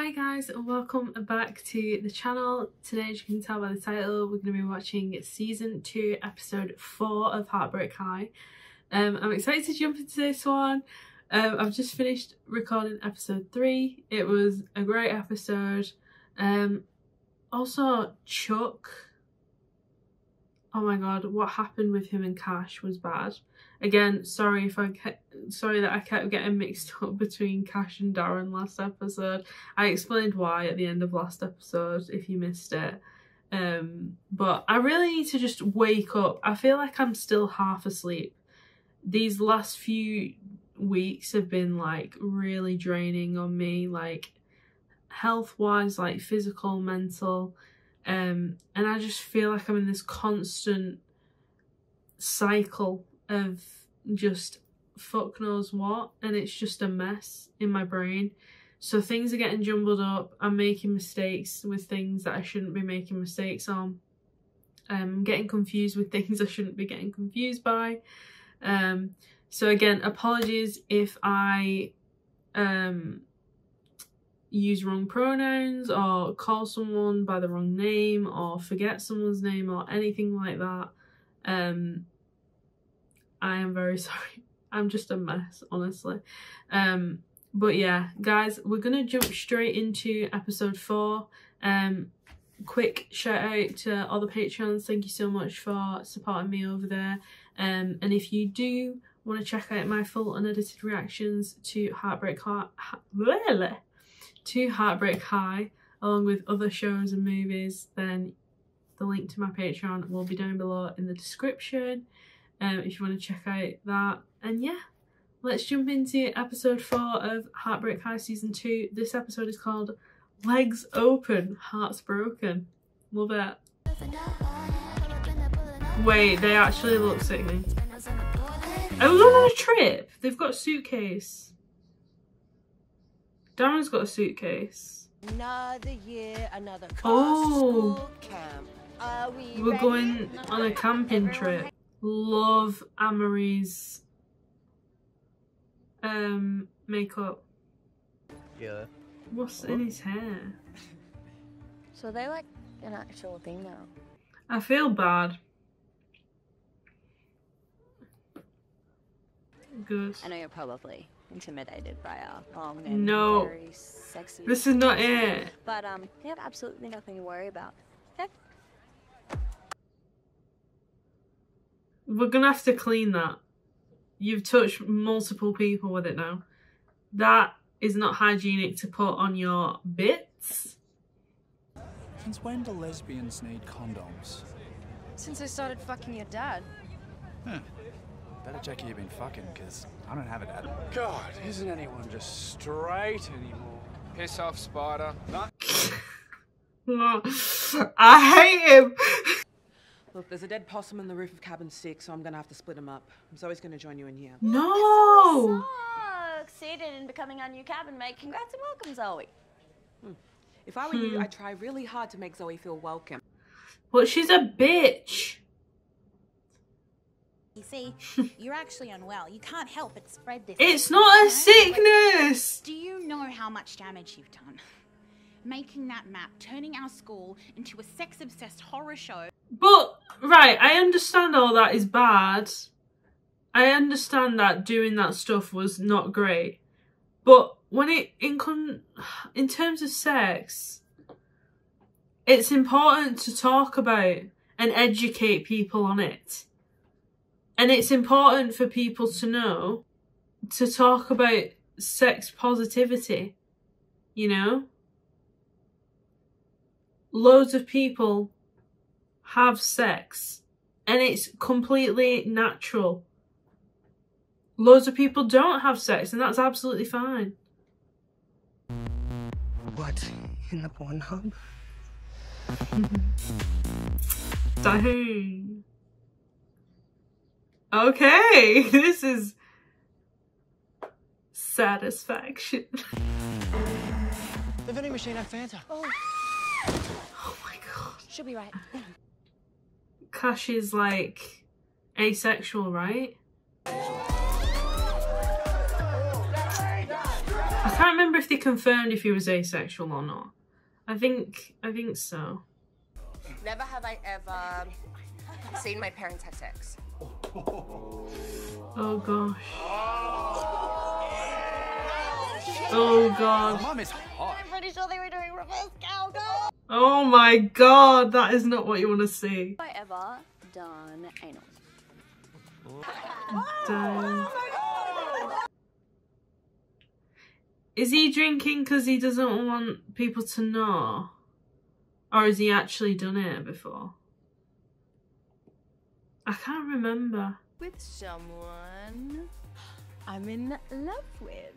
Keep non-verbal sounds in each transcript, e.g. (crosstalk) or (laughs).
Hi guys and welcome back to the channel. Today as you can tell by the title we're going to be watching season 2 episode 4 of Heartbreak High. Um, I'm excited to jump into this one. Um, I've just finished recording episode 3. It was a great episode. Um, also Chuck, oh my god what happened with him and Cash was bad. Again, sorry if I kept, sorry that I kept getting mixed (laughs) up between Cash and Darren last episode. I explained why at the end of last episode if you missed it. Um, but I really need to just wake up. I feel like I'm still half asleep. These last few weeks have been like really draining on me, like health wise, like physical, mental. Um, and I just feel like I'm in this constant cycle of just fuck knows what and it's just a mess in my brain. So things are getting jumbled up. I'm making mistakes with things that i shouldn't be making mistakes on. I'm um, getting confused with things (laughs) i shouldn't be getting confused by. Um so again apologies if i um use wrong pronouns or call someone by the wrong name or forget someone's name or anything like that um I am very (laughs) sorry. I'm just a mess, honestly. Um, but yeah, guys, we're gonna jump straight into episode four. Um, quick shout out to all the Patreons. Thank you so much for supporting me over there. Um, and if you do want to check out my full unedited reactions to Heartbreak High, to Heartbreak High, along with other shows and movies, then the link to my Patreon will be down below in the description um, if you want to check out that. And yeah, let's jump into episode 4 of Heartbreak High Season 2. This episode is called Legs Open, Hearts Broken. Love it. Wait, they actually look sickening. I was on a trip. They've got a suitcase. Darren's got a suitcase. Another year, another oh, camp. we we're going on a camping trip love Amerie's um makeup. Yeah. What's in his hair? So they like an actual thing now. I feel bad. Good. I know you're probably intimidated by our long and no. very sexy. This is not it. But um, you have absolutely nothing to worry about. Okay. We're gonna have to clean that. You've touched multiple people with it now. That is not hygienic to put on your bits. Since when do lesbians need condoms? Since I started fucking your dad. Huh. Better check you've been fucking, because I don't have a dad. God, isn't anyone just straight anymore? Piss off, Spider. (laughs) I hate him. Look, there's a dead possum in the roof of cabin six, so I'm gonna have to split them up. Zoe's gonna join you in here. No! Succeeded in becoming our new cabin mate. Congrats and welcome, Zoe. Hmm. If I were hmm. you, I'd try really hard to make Zoe feel welcome. Well, she's a bitch. You see, (laughs) you're actually unwell. You can't help but spread this. It's not a sickness! Do you know how much damage you've done? Making that map, turning our school into a sex-obsessed horror show. But, right, I understand all that is bad. I understand that doing that stuff was not great. But when it, in, con in terms of sex, it's important to talk about and educate people on it. And it's important for people to know to talk about sex positivity, you know? Loads of people have sex and it's completely natural. Loads of people don't have sex and that's absolutely fine. What in the Pornhub? (laughs) Dang. Okay, (laughs) this is satisfaction. The vending machine had Fanta. Oh. oh my god. She'll be right. Cash is like asexual, right? I can't remember if they confirmed if he was asexual or not. I think I think so. Never have I ever seen my parents have sex. Oh, oh gosh. Oh god. Mom is hot. I'm pretty sure they were doing reverse cowgirl. Oh my god, that is not what you want to see. Have I ever done anal? Damn. Oh, is he drinking because he doesn't want people to know? Or has he actually done it before? I can't remember. With someone I'm in love with.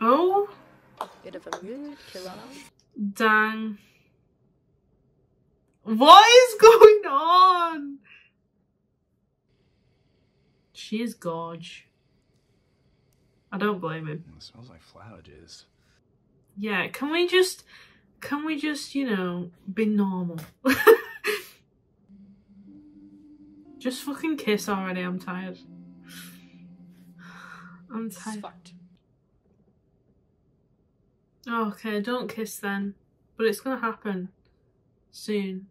Oh, Bit of a mood killer. dang. What is going on? She is gorge. I don't blame him. It smells like flower jizz. Yeah, can we just, can we just, you know, be normal? (laughs) just fucking kiss already, I'm tired. I'm tired. Oh, okay, don't kiss then. But it's gonna happen. Soon.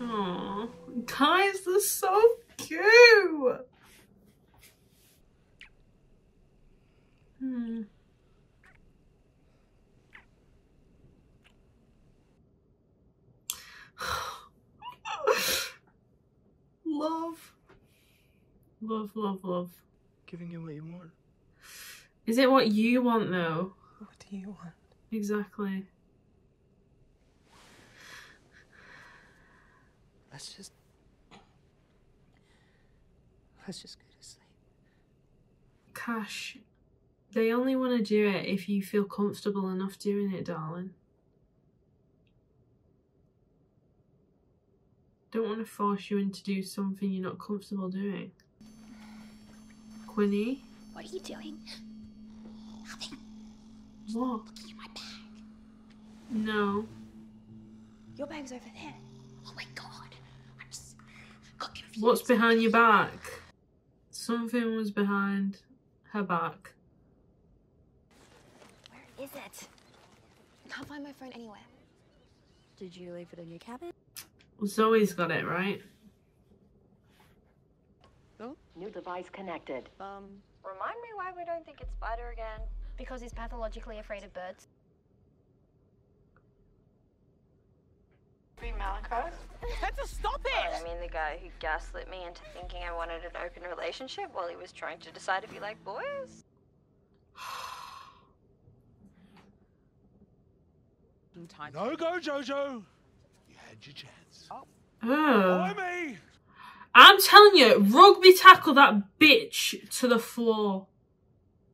Oh, guys, they're so cute! Hmm. Love. Love, love, love. Giving you what you want. Is it what you want though? What do you want? Exactly. Let's just. Let's just go to sleep. Cash, they only want to do it if you feel comfortable enough doing it, darling. Don't want to force you into do something you're not comfortable doing. Quinni, What are you doing? Nothing. what? Look at my bag. No. Your bag's over there. Oh my god. I'm just got confused. What's behind your back? Something was behind her back. Where is it? I can't find my phone anywhere. Did you leave it in your cabin? Zoe's got it, right? New device connected. Um, Remind me why we don't think it's Spider again. Because he's pathologically afraid of birds. Be Malakai? (laughs) Petra, stop it! I mean the guy who gaslit me into thinking I wanted an open relationship while he was trying to decide if he liked boys? (sighs) No go, Jojo. You had your chance. Oh. Why? I'm telling you, rugby tackle that bitch to the floor.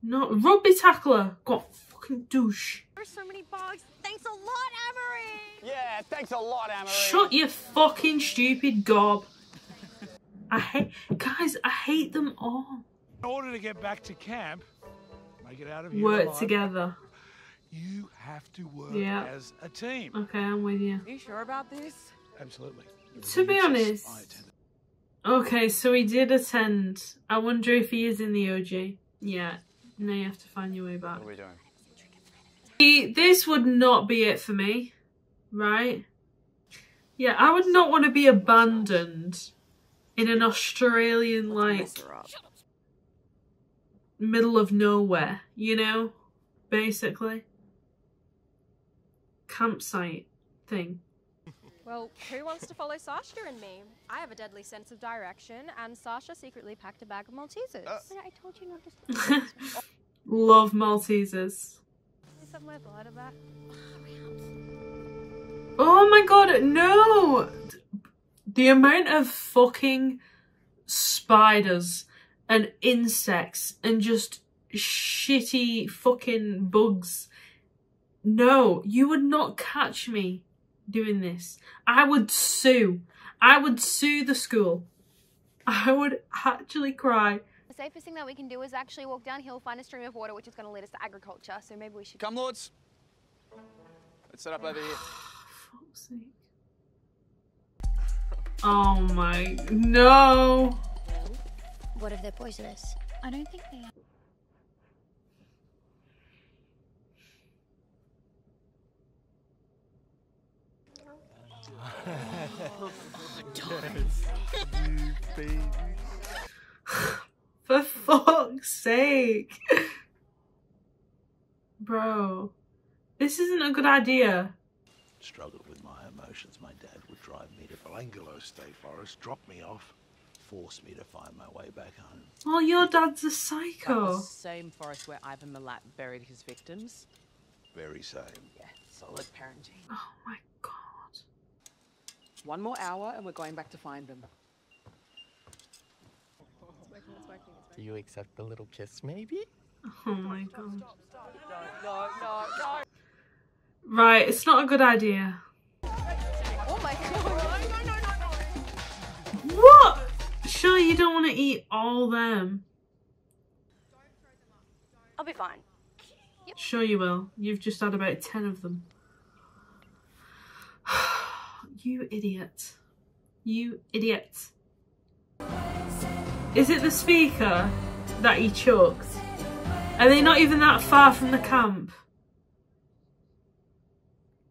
No, rugby tackler. Got fucking douche. There's so many bugs. Thanks a lot, Amerie. Yeah, thanks a lot, Amerie. Shut your fucking stupid gob. I hate, guys, I hate them all. In order to get back to camp, make it out of here Work alive, together. You have to work Yeah. as a team. Okay, I'm with you. Are you sure about this? Absolutely. To be honest, okay, so he did attend. I wonder if he is in the OG. Yeah, now you have to find your way back. What are we doing? See, this would not be it for me, right? Yeah, I would not want to be abandoned in an Australian, like, middle of nowhere, you know? Basically. Campsite thing. Well, who wants to follow Sasha and me? I have a deadly sense of direction, and Sasha secretly packed a bag of Maltesers. Uh. I told you not to (laughs) Love Maltesers. Is somewhere blood about? Oh my god, no! The amount of fucking spiders and insects and just shitty fucking bugs. No, you would not catch me doing this. I would sue. I would sue the school. I would actually cry. The safest thing that we can do is actually walk downhill, find a stream of water, which is going to lead us to agriculture. So maybe we should. Come, Lords. Let's set up over here. (sighs) Fuck's sake. Oh my no. What if they're poisonous? I don't think they are. (laughs) For fuck's sake. Bro, this isn't a good idea. Struggled with my emotions. My dad would drive me to Belanglo State Forest, drop me off, force me to find my way back home. Well, your dad's a Like the psycho. same forest where Ivan Milat buried his victims. Very same. Yeah, solid parenting. Oh my god. One more hour and we're going back to find them. Do you accept the little kiss, maybe? Oh my god. No, no, no. Right, it's not a good idea. Oh my god. (laughs) What? Sure, you don't want to eat all them. I'll be fine. Sure, you will. You've just had about 10 of them. You idiot. You idiot. Is it the speaker that he chucked? Are they not even that far from the camp?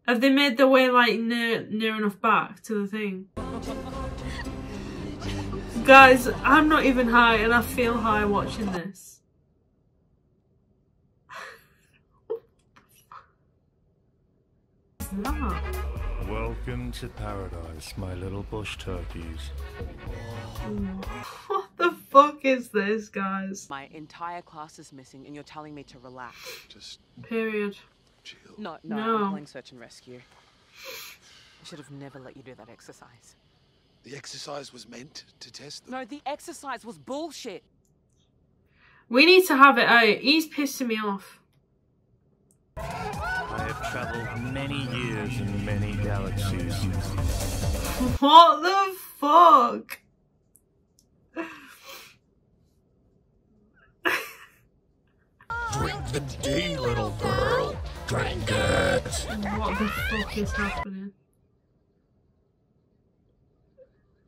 Have they made their way like near near enough back to the thing? Guys, I'm not even high and I feel high watching this. What's that? Welcome to paradise, my little bush turkeys. What the fuck is this, guys? My entire class is missing and you're telling me to relax. Just Period. No, no, No. I'm calling search and rescue. I should have never let you do that exercise. The exercise was meant to test them. No, the exercise was bullshit. We need to have it out. He's pissing me off. I have traveled many years and many galaxies. What the fuck? Drink the tea, little girl. Drink it. What the fuck is happening?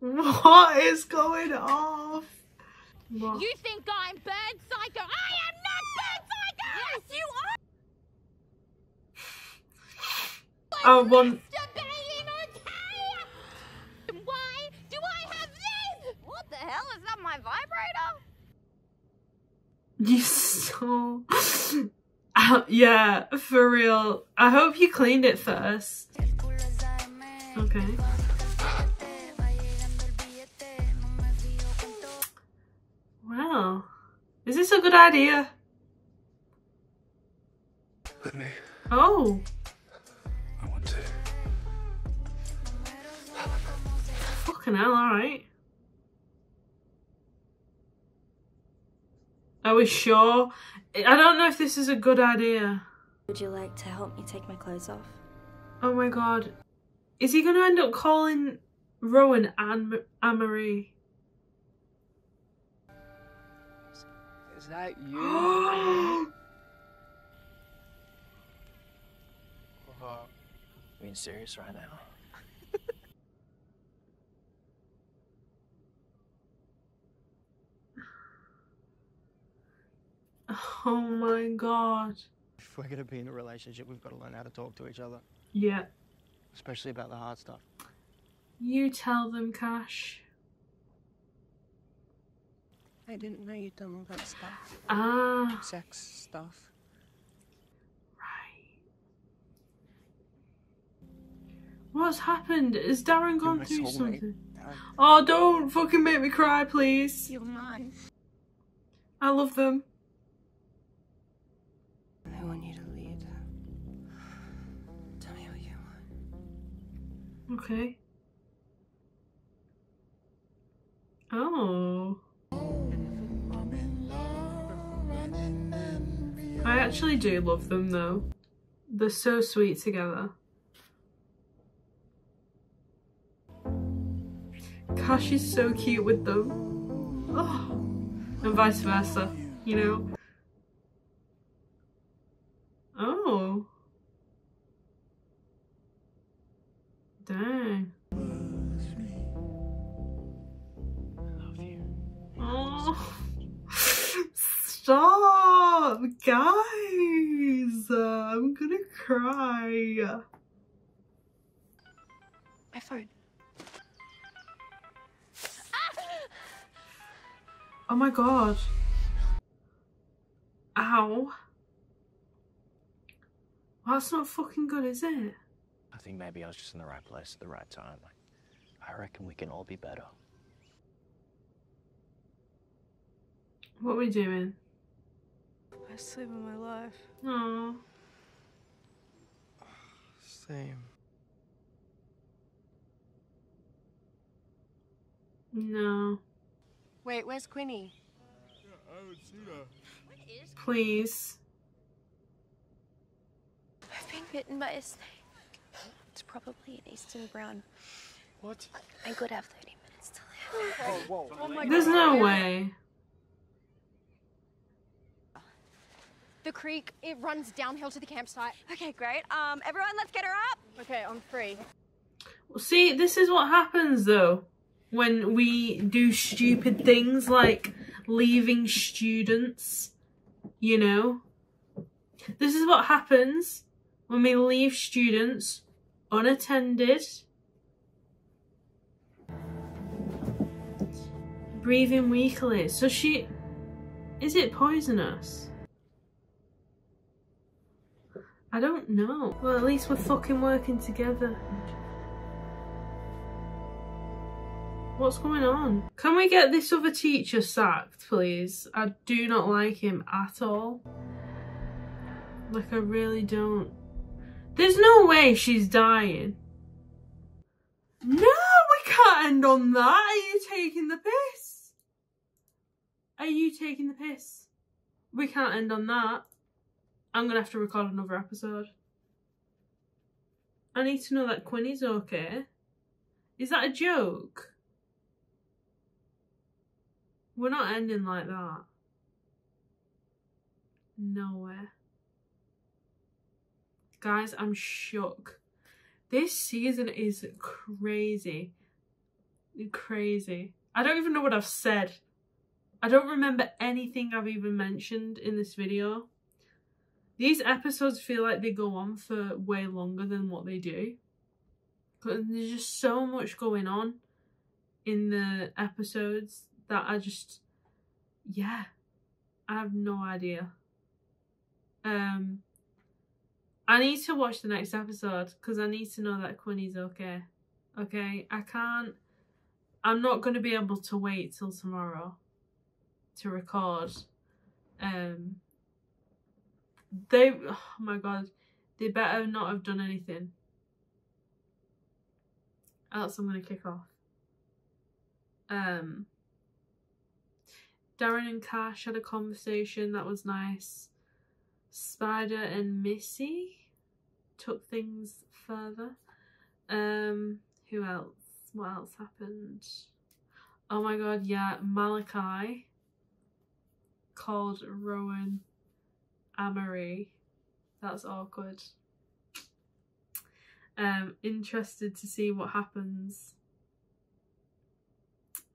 What is going off? What? You think I'm bird psycho? I am not bird psycho! Yes, you are! I want. Why do I have this? What the hell? Is (laughs) that my vibrator? You so. Uh, yeah, for real. I hope you cleaned it first. Okay. Well, is this a good idea? Let me. Oh, fucking hell, alright. Are we sure? I don't know if this is a good idea. Would you like to help me take my clothes off? Oh my god. Is he gonna end up calling Rowan Anne, Anne Marie? Is that (gasps) you? Uh, being serious right now. Oh my god. If we're gonna be in a relationship, we've got to learn how to talk to each other, Yeah. especially about the hard stuff. You tell them, Cash. I didn't know you'd done all that stuff. Ah. Sex stuff. Right. What's happened? Has Darren gone my through something? Darren. Oh, don't fucking make me cry, please. You're mine. I love them. Okay. Oh. I actually do love them though. They're so sweet together. Cash is so cute with them. Oh. And vice versa, you know? Oh. Dang. Oh. Oh. Stop, guys! Uh, I'm gonna cry. My phone. Oh my god. Ow. Well, that's not fucking good, is it? I think maybe I was just in the right place at the right time. I reckon we can all be better. What are we doing? Best sleep of my life. No. Same. No. Wait, where's Quinni? I haven't seen her. Please. I've been bitten by a snake. It's probably an eastern brown. What? I could have 30 minutes to live. Oh, whoa. Oh my There's God. no way. The creek, it runs downhill to the campsite. Okay, great. Um, everyone, let's get her up. Okay, I'm free. See, this is what happens though when we do stupid things like leaving students, you know? This is what happens when we leave students unattended. Breathing weakly. So she. Is it poisonous? I don't know. Well, at least we're fucking working together. What's going on? Can we get this other teacher sacked, please? I do not like him at all. Like, I really don't. There's no way she's dying. No, we can't end on that. Are you taking the piss? Are you taking the piss? We can't end on that. I'm gonna have to record another episode. I need to know that Quinni's okay. Is that a joke? We're not ending like that. Nowhere. Guys, I'm shook. This season is crazy. Crazy. I don't even know what I've said. I don't remember anything I've even mentioned in this video. These episodes feel like they go on for way longer than what they do. 'Cause There's just so much going on in the episodes that I just, yeah, I have no idea. Um, I need to watch the next episode because I need to know that Quinni's okay. Okay, I can't, I'm not going to be able to wait till tomorrow to record. Um, they, oh my god, they better not have done anything. Else I'm going to kick off. Um, Darren and Cash had a conversation that was nice. Spider and Missy took things further. Um, who else? What else happened? Oh my god, yeah, Malakai called Rowan Amerie. That's awkward. Um, interested to see what happens.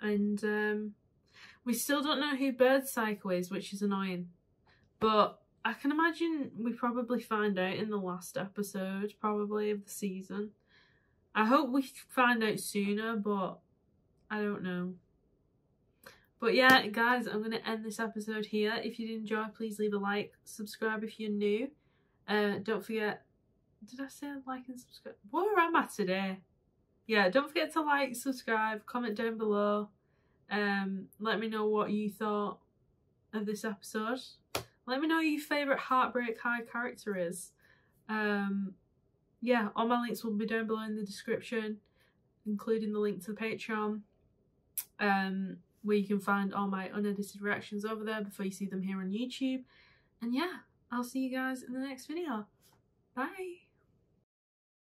And um, we still don't know who Bird Psycho is, which is annoying. But I can imagine we probably find out in the last episode, probably of the season. I hope we find out sooner, but I don't know. But yeah, guys, I'm going to end this episode here. If you did enjoy, please leave a like, subscribe if you're new. Uh, don't forget, did I say like and subscribe? Where am I today? Yeah, don't forget to like, subscribe, comment down below. Um, let me know what you thought of this episode. Let me know your favourite Heartbreak High character is. Um, yeah, all my links will be down below in the description, including the link to the Patreon. Um, where you can find all my unedited reactions over there before you see them here on YouTube. And yeah, I'll see you guys in the next video. Bye!